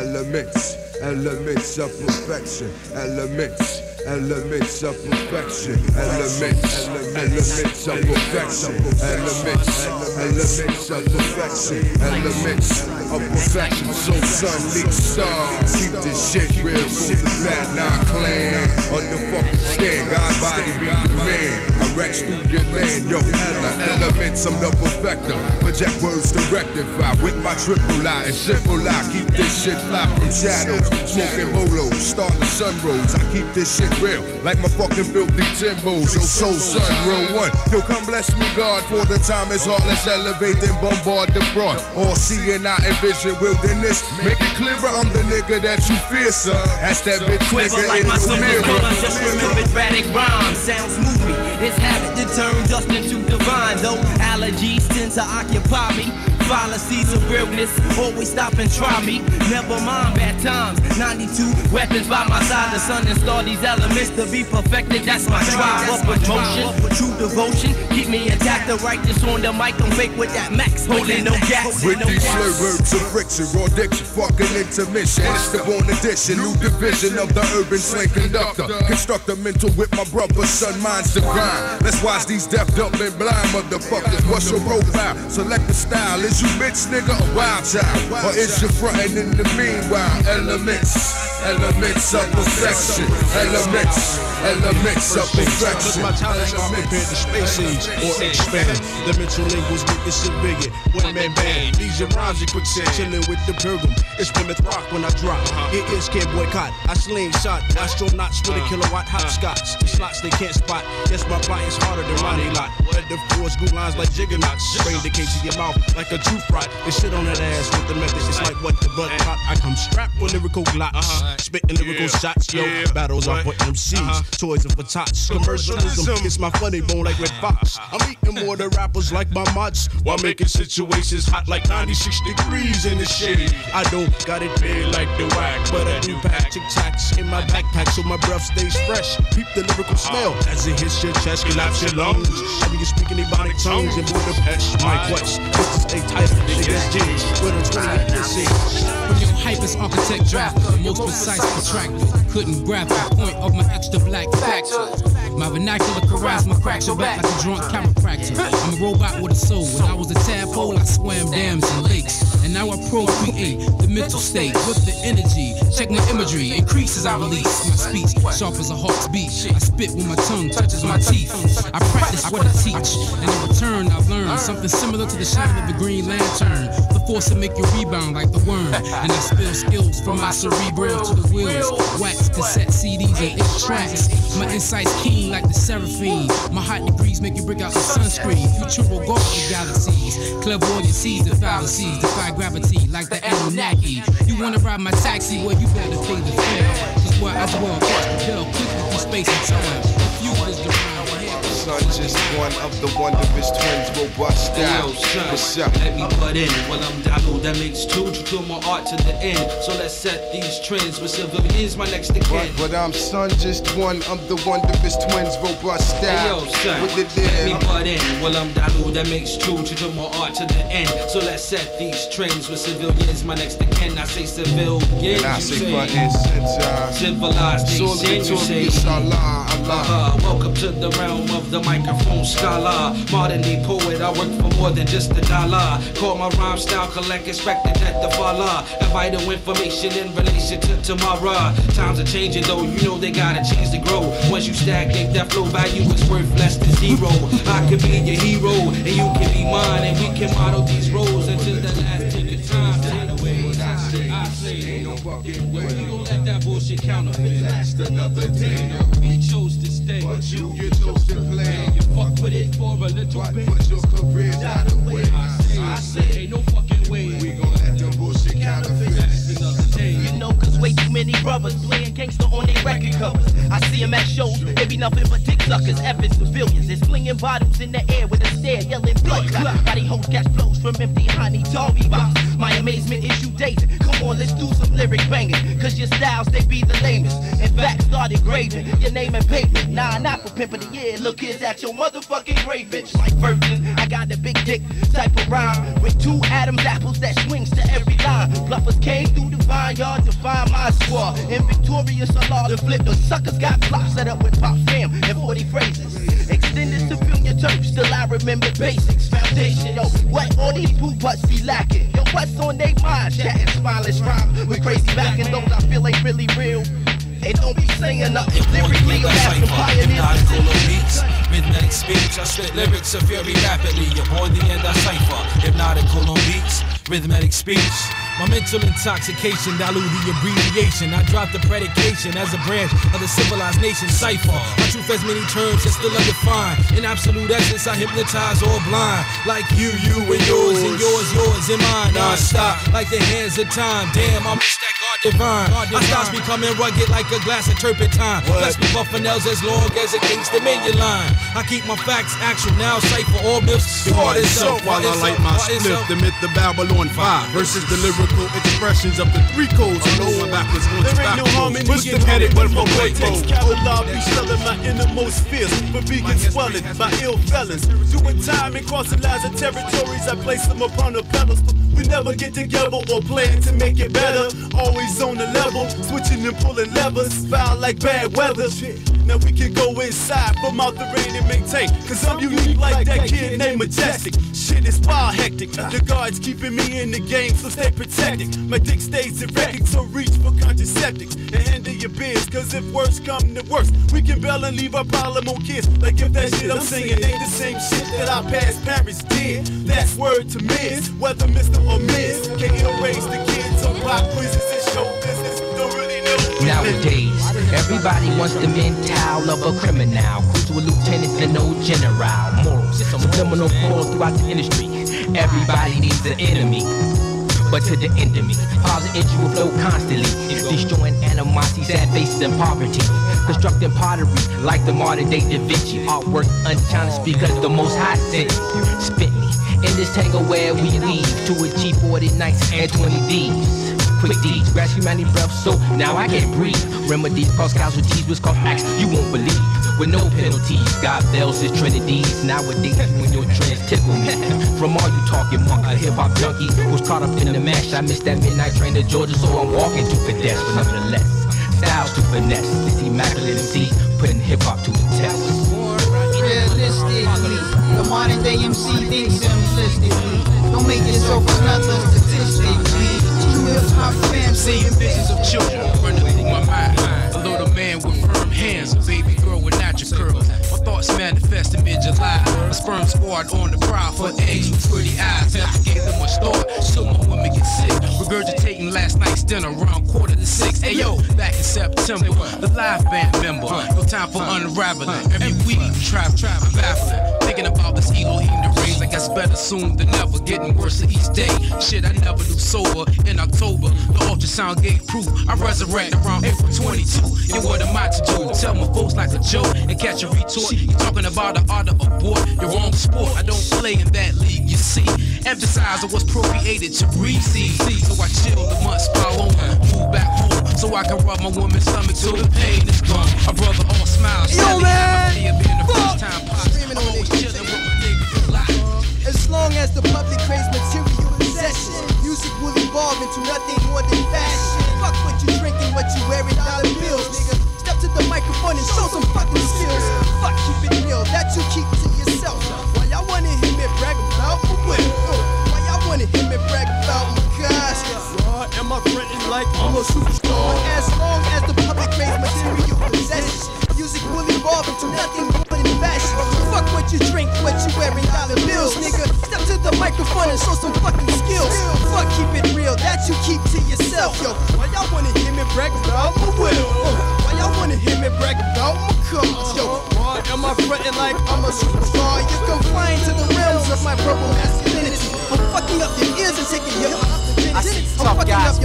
elements, elements of perfection, elements. Elements of perfection, elements, elements of perfection, elements, elements of perfection, elements of perfection. So son, leak star, keep this shit real for the Fat Nine Clan. On the fucking stand, God body be the wrecks through your land, yo, hella elements, I'm the perfecter. Project words to rectify with my triple I and simple I. Keep this shit fly from shadows, smoking bolo, starting sunrose. I keep this shit real, like my fucking filthy timbos. Yo, Soul Sun, real one. Yo, come bless me, God, for the time is all. Let's elevate and bombard the broad. All seeing I envision wilderness. Make it clearer, I'm the nigga that you fear, son. That's that bitch nigga like in my the mirror. just remembered radic rhymes. Sounds move me. It's habit to turn dust into divine. Though allergies tend to occupy me. Fallacies of realness always stop and try me. Never mind bad times. 92 weapons by my side. The sun installed these elements to be perfected. That's my tribe. Upward motion, true devotion. Keep me intact. The righteous on the mic. Don't fake with that max. Holding no gas. With no these gas. slur words of friction, raw diction, fucking intermission. It's the born edition, new division of the urban slang conductor. Construct a mental with my brother, son, mine's the grind. Let's watch these deaf, dumb, and blind motherfuckers. What's your profile? Select the style. Is you bitch nigga a wild child? Or is you frontin' in the meanwhile? Elements, elements of perfection. Elements, elements of perfection. My talents are compared to space age or expand. The mental linguals with the civilian, one man band. These are rhymes in quicksand, chilling with the pilgrim. It's Plymouth Rock when I drop. Uh-huh. It is can't boycott. I sling shot, astronauts with a uh-huh. kilowatt hopscotch. Uh-huh. The slots they can't spot. Yes, my plot is harder than Ronnie Lott. Let the four school lines like jiggernauts. Sprain the cage to your mouth like a tooth rot. And shit on that ass with the method. It's like what the butt pot. I come strapped with lyrical glocks. Spitting lyrical shots, yo. Battles are for MCs. Toys are for tots. Commercialism is my funny bone like Redd Foxx. I'm eating more than rappers like my mods while making situations hot like 96 degrees in the shade. I don't got it big like the whack, but I do pack tic tacs in my backpack so my breath stays fresh. Peep the lyrical uh-huh. smell as it hits your chest, collapse your lungs. I be speaking ebonic tongues in Budapest. Uh-huh. My quest, this is a type of niggas jeans with a 20 pussy. From your hypest architect draft, the most precise. Couldn't grab the point of my extra black factor. My vernacular charisma cracks your back like a drunk chiropractor. I'm a robot with a soul. When I was a tadpole, I swam dams and lakes. And now I procreate the mental state with the energy. Check my imagery, increases I release. My speech, sharp as a hawk's beak. I spit when my tongue touches my teeth. I practice what I teach. And in return, I've learned something similar to the shine of the green lantern. The force to make you rebound like the worm. And I spill skills from my cerebral to the wheels. Wax, cassette, CDs, and eight tracks. My insight's keen like the seraphine. My hot degrees make you break out the sunscreen. Futural guard the galaxies. Clairvoyant sees the fallacies. Defy gravity like the Anunnaki. You wanna ride my taxi? Well, you better pay the fare. Where I dwell, catch the bell, quickly through space and time. You is the rhyme, we're here. Son, just one of the wondrous twins, robust Hey, style. yo, son, What's up? let me butt in. Well, I'm Dago, that makes two. To my art to the end. So let's set these trends. With civilians, my next of But, but I'm son, just one of the wondrous twins, robust Hey, style. yo, son, With the let me butt in. Well, I'm Dago, that makes. True to my art to the end. So let's set these trends. With civilians, my next kin. I say civilians, And I say say. front and center. Civilized nation, you say. Allah, Allah. Uh, welcome to the realm of the microphone scholar. Modern day poet, I work for more than just a dollar. Call my rhyme style, collect, expected at the follow. And vital information in relation to tomorrow. Times are changing though, you know they got a chance to grow. Once you stagnate, that flow value is worth less than zero. I could be your hero, and you can be mine, and we can model these roles until the last tick of time. I say, I say, ain't no fucking way. We gon' let that bullshit counterfeit last another day. We chose to stay, but you, You chose to play. you fuck with it for a little But bit. put your career out of way. I say, I say, ain't no fucking way. We gon' let them bullshit counterfeit. Last another day. You know, cause way too many brothers playing gangster on their record covers. I see them at shows, they be nothing but dick suckers, effing civilians. It's flinging bottles in the air with a stare, yelling blood clot. Body hoes catch flows from empty honey Tory box. My amazement is you dating. Come on, let's do some lyric banging. Cause your styles, they be the lamest. In fact, start engraving your name and pavement. Nah, not for pimp of the year. Look, here's at your motherfucking grave, bitch. Like virgin, I got the big dick type of rhyme. With two Adam's apples that swings In victorious law to flip the suckers got plots set up with pop fam and 40 phrases. Extended civilian turf, still I remember basics. Foundation, yo, what all these poo butts be lacking? Yo, what's on they mind? Chatting spineless rhyme with crazy backing those I feel ain't really real. They don't be saying nothing lyrically or asking pioneers. beats, rhythmic speech. I spit lyrics so very rapidly. Avoid the end I cipher. Hypnotical on beats, rhythmic speech. My mental intoxication dilute the abbreviation. I drop the predication as a branch of the civilized nation cipher. My truth has many terms and still undefined. In absolute essence, I hypnotize all blind. Like you, you, and yours, and yours, yours, and mine. Non-stop, like the hands of time. Damn, I miss that God divine. My style's becoming rugged like a glass of turpentine. Bless me buffing nails as long as it king's dominion line. I keep my facts actual now, cipher all myths. Hard itself while I light my split, the myth of Babylon 5 versus the lyrical expressions of the three codes of going backwards, going There ain't no the in headed when but my boy takes Kevlar be selling my innermost fears for vegan swelling by ill fellas. Doing time and crossing lines of territories, I place them upon the pedestal. We never get together or plan to make it better. Always on the level, switching and pulling levers, foul like bad weather. Now we can go inside, from out the rain and maintain. Cause I'm unique like that kid named Majestic. Shit is wild hectic. The guards keeping me in the game, so stay protected. My dick stays erect, so reach for contraceptives and handle your biz. Cause if worse come to worse, we can bail and leave our problem on kids. Like if that shit I'm singing ain't the same shit that our past parents did. That's word to miss, whether Mr. or Miss. Can't erase the kids on pop quizzes and show business. Nowadays, everybody wants the mental of a criminal. Cruise to a lieutenant and no general. Morals, subliminal calls throughout the industry. Everybody needs an enemy. But to the me, positive injury will flow constantly, destroying animosity, sad faces, and poverty. Constructing pottery like the modern day Da Vinci. Artwork unchallenged because the most high sent spit me in this tangle where we leave to achieve 40 nights and 20 D's quick deeds. Grass humanity breath, so now I can't breathe. Remedies cause casualties, which cause acts you won't believe. With no penalties, God bells is trinities. Nowadays, when your trends tickle me. From all you talking, monk, a hip hop junkie was caught up in the mash. I missed that midnight train to Georgia, so I'm walking to but nonetheless. Styles to finesse, this immaculate MC, putting hip hop to the test. Realistically, the modern day MC thinks simplistically. Don't make yourself another statistically. True hip hop fam Seeing visions of children running through my mind. A little man with firm hands, a baby girl with natural curls. My thoughts manifest in mid-July. A sperm squad on the prowl for eggs with pretty eyes. Never gave them a start, so my women get sick. Regurgitating last night's dinner around quarter to six. Hey yo, back in September, the live band member. No time for unraveling. Every week, trap, trap, baffling. Thinking about this Elohim the I guess better soon than never. Getting worse each day. Shit, I never do sober. In October, the ultrasound gave proof. I resurrect around April 22. And what am I to do? Tell my folks like a joke and catch a retort. You talking about the art of abort? You're wrong sport. I don't play in that league, you see. Emphasize on what's procreated to seed. So I chill the months pile on, move back home. So I can rub my woman's stomach till the pain is gone. My brother all smiles. Yo, man. I'm a superstar? As long as the public craves material possessions, music will evolve into nothing more than fashion. Fuck what you drink, what you wearing, dollar bills, nigga. Step to the microphone and show some fucking skills. Fuck, keep it real, that you keep to yourself, yo. Why y'all wanna hear me brag about my will? Why y'all wanna hear me brag about my cars, yo? Uh-huh. Why am I fronting like I'm a superstar, you're confined to the realms of my verbal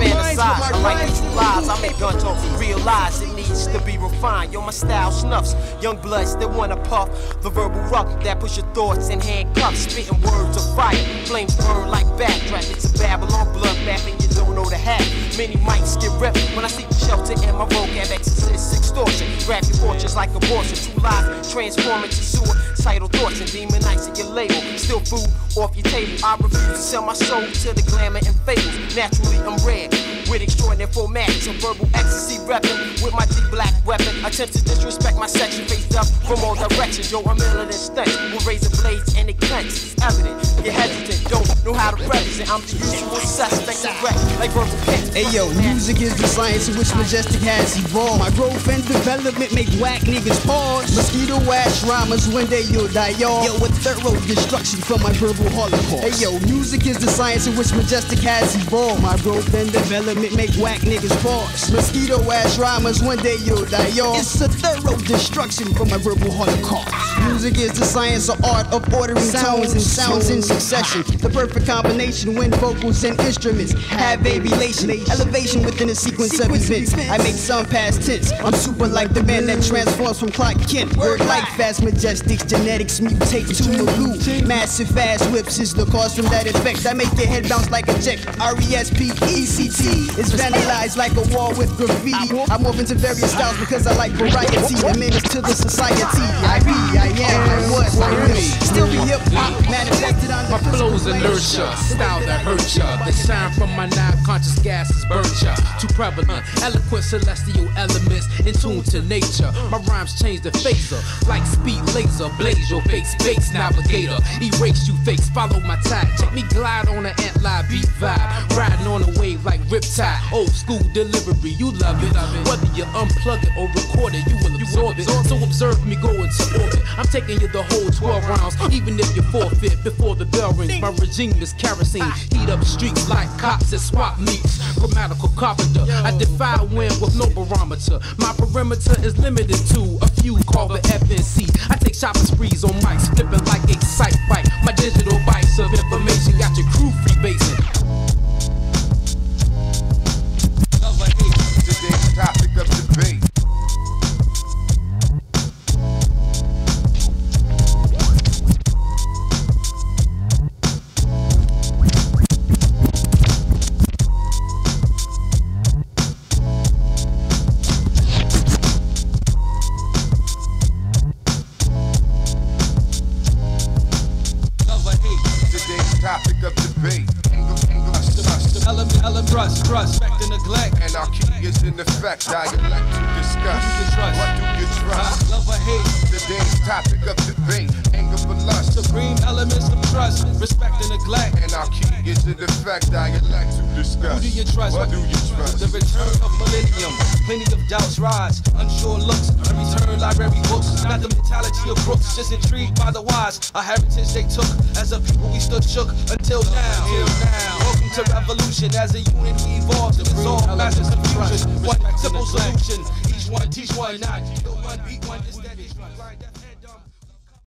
fantasize. I like rhymes. the true lies. I make gun talk realize it needs to be refined. Yo, my style snuffs. Young bloods that wanna puff. The verbal rock that push your thoughts in handcuffs. Spitting words of fire. Flames burn like backdraft. It's a Babylon bloodbath and you don't know the half. Many mics get ripped when I seek shelter in my vocab. Exorcist extortion. Grab your fortunes like a abortion. Two lives transform into suicidal thoughts and demonize your label. Still food off your table. I refuse to sell my soul to the glamour and fables. Naturally, I'm red. With extraordinary formats of verbal ecstasy repping with my D-black weapon. Attempt to disrespect my section, faced up from all directions. Yo, I'm iller than stench with razor blades and it clench. It's evident you're hesitant, don't know how to represent. I'm the usual suspect, direct like verbal pits. Hey yo, music is the science in which Majestic has evolved. My growth and development make whack niggas pause. Mosquito ash rhymers, one day you'll die, y'all. Yo, with thorough destruction from my verbal holocaust. Hey yo, music is the science in which Majestic has evolved. My growth and development make whack niggas pause. Mosquito ass rhymers, one day you'll die, y'all. It's a thorough destruction from my verbal holocaust. Music is the science or art of ordering tones and sounds in succession. The perfect combination when vocals and instruments have a relation. Elevation within a sequence of events. I make some past tense. I'm super like the man that transforms from Clark Kent. Word like fast majestics, genetics mutate to Magoo. Massive fast whips is the cause from that effect. I make your head bounce like a check. R-E-S-P-E-C-T. It's vandalized like a wall with graffiti. I move into various styles because I like variety. A menace to the society. I be, I am, I was, I will. Still be hip hop, manifested on the My flow's inertia, style that hurt ya. The sound from my non-conscious gases burn ya. Too prevalent, eloquent celestial elements in tune to nature. My rhymes change the phaser, like speed laser. Blaze your face, base navigator. Erase you fakes, follow my tide. Check me glide on an antlion beat vibe. Riding on a like riptide. Old school delivery, you love it. Whether you unplug it or record it, you will absorb it. So observe me go into orbit. I'm taking you the whole 12 rounds, even if you forfeit before the bell rings. My regime is kerosene. Heat up streets like cops at swap meets. Grammatical carpenter. I defy wind with no barometer. My perimeter is limited to a few called the FNC. I take shopping sprees on mics, flipping like a To discuss. Who do you trust? What do you The return of millennium, plenty of doubts rise, unsure looks, and return library books. Not the mentality of crooks, just intrigued by the wise. A heritage they took, as a people we stood shook until now. Till now. Welcome to revolution, as a unit we evolve to resolve massive confusion. One simple solution, each one teach one, not